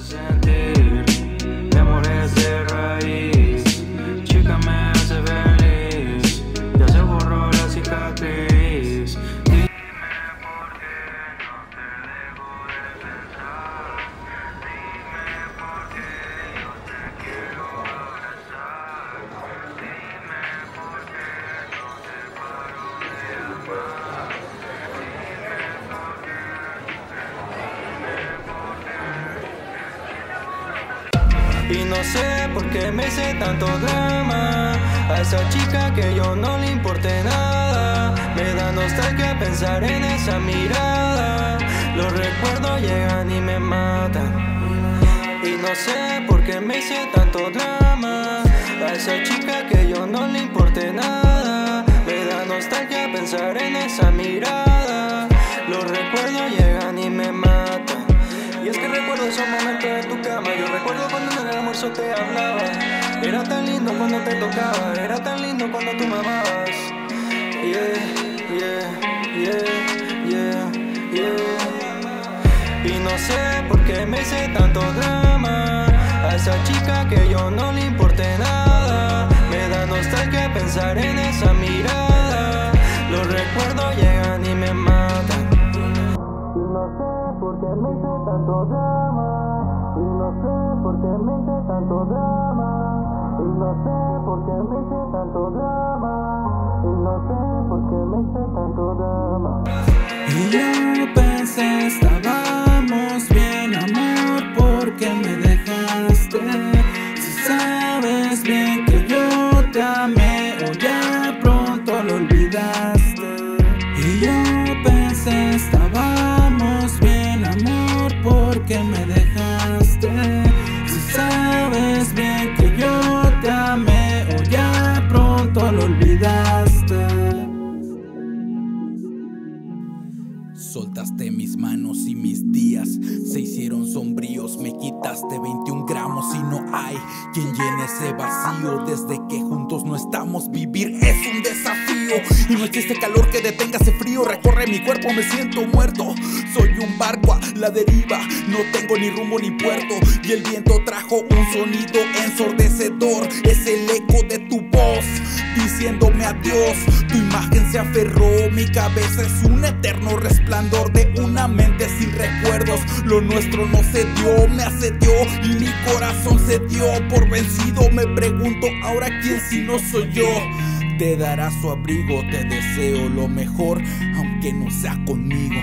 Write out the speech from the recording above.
And ended. Y no sé por qué me hice tanto drama. A esa chica que yo no le importé nada. Me da nostalgia pensar en esa mirada. Los recuerdos llegan y me matan. Y no sé por qué me hice tanto drama. A esa chica que yo no le importé nada. Me da nostalgia pensar en esa almuerzo te hablaba. Era tan lindo cuando te tocaba Era tan lindo cuando tú me amabas Yeah, yeah, yeah, yeah, yeah. Y no sé por qué me hice tanto drama. A esa chica que yo no le importé nada. Me da nostalgia pensar en esa mirada. Los recuerdos llegan y me matan. Y no sé por qué me hice tanto drama Y no sé por qué me hice tanto drama. Y no sé por qué me hice tanto drama. Y no sé por qué me hice tanto drama. Y yo pensé estábamos bien amor porque me dejaste Si sabes bien que yo te amé o ya pronto lo olvidaste. Y yo pensé estábamos bien amor porque me dejaste Soltaste mis manos y mis días se hicieron sombríos. Me quitaste 21 gramos y no hay quien llene ese vacío. Desde que juntos no estamos, vivir Y no existe calor que detenga ese frío. Recorre mi cuerpo, me siento muerto. Soy un barco a la deriva, no tengo ni rumbo ni puerto. Y el viento trajo un sonido ensordecedor. Es el eco de tu voz diciéndome adiós. Tu imagen se aferró, mi cabeza es un eterno resplandor de una mente sin recuerdos. Lo nuestro no se dio, me asedió y mi corazón se dio por vencido. Me pregunto ahora quién si no soy yo. Te dará su abrigo, te deseo lo mejor, aunque no sea conmigo.